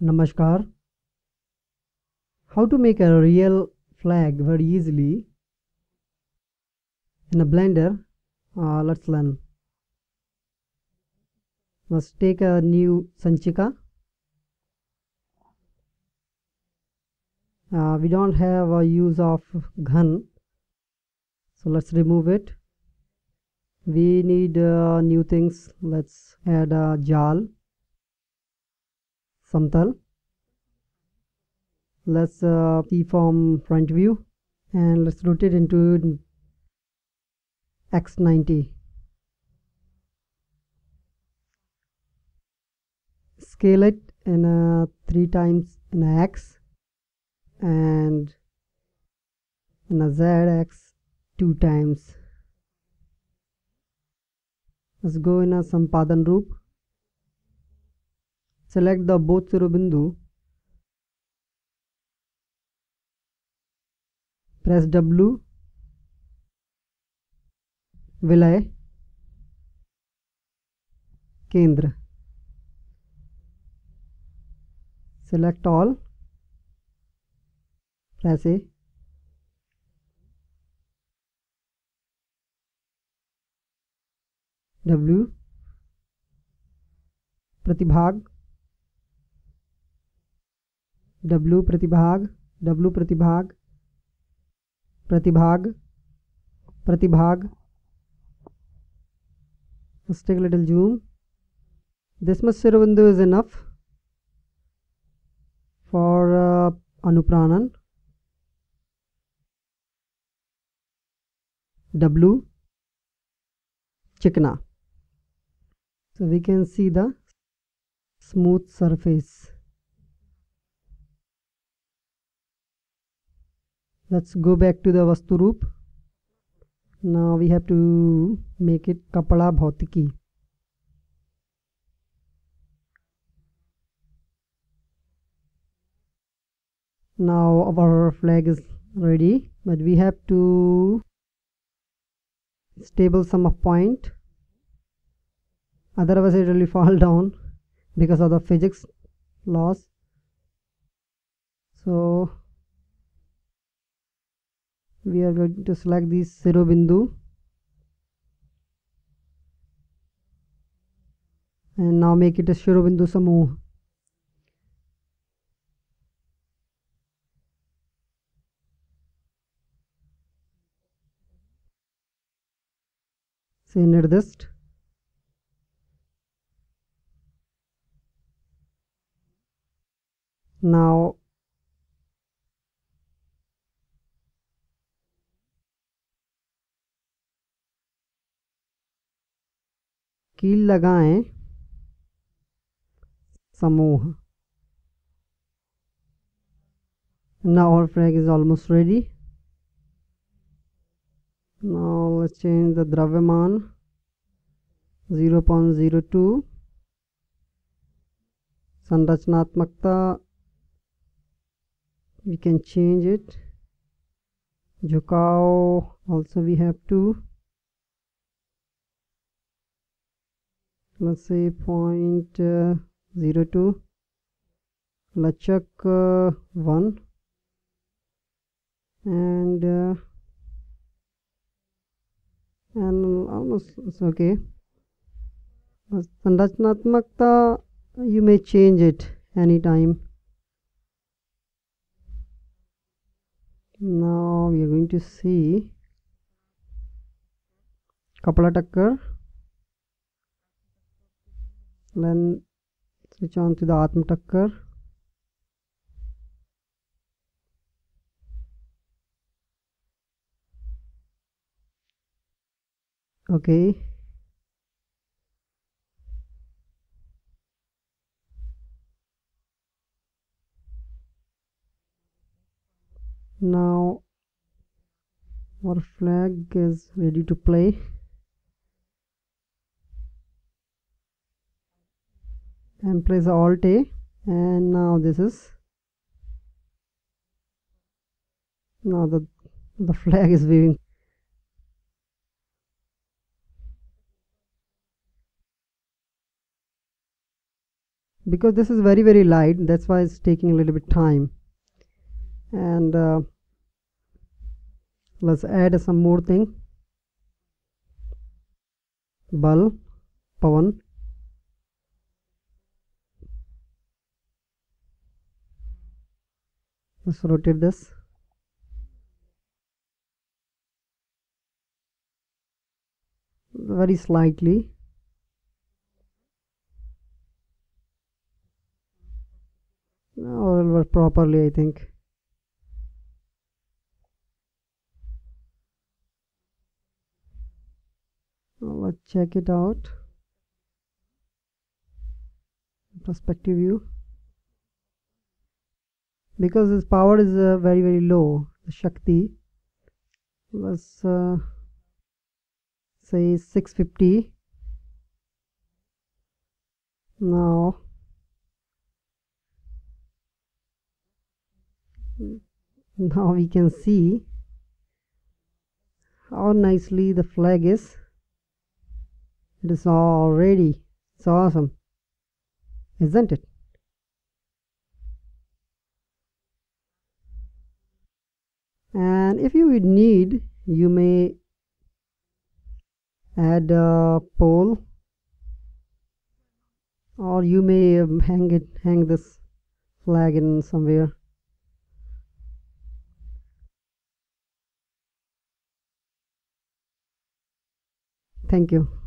Namaskar. How to make a real flag very easily in a blender uh, let's learn. Let's take a new Sanchika. Uh, we don't have a use of gun, so let's remove it we need uh, new things let's add a jal samtal let's uh, from front view and let's rotate into x90 scale it in a 3 times in a x and in a zx 2 times. Let's go in a sampadan roop select the both Shirobindu press W विलय केंद्र select all press A W प्रतिभाग W प्रतिभाग W प्रतिभाग प्रतिभाग प्रतिभाग let's take a little zoom this much Shirobindu is enough for uh, Anupranan W Chikna so we can see the smooth surface let's go back to the vastu roop. Now we have to make it kapala bhautiki. Now our flag is ready but we have to stable some of point. Otherwise it will fall down because of the physics laws so we are going to select this Shirobindu and now make it a Shirobindu Samuh say Nirdist now कील लगाएँ समूह now our flag is almost ready now let's change the dravyaman 0.02 sanrachnatmakta we can change it jhukao also we have to let's say point uh, 02 lachak uh, 1 and uh, and almost it's okay. Sanrachnatmakta you may change it anytime. Now we are going to see kapala takkar then switch on to the Atma Takkar. Okay. Now our flag is ready to play and press alt a. And now this is now the the flag is waving. Because this is very very light that's why it's taking a little bit time. And uh, let's add some more thing. Bal pavan let's rotate this. Very slightly. Work properly I think. Let's check it out. Perspective view because this power is uh, very very low the Shakti. Let's uh, say 650 now now we can see how nicely the flag is. It is all ready it's awesome isn't it and if you need you may add a pole or you may hang it hang this flag in somewhere. Thank you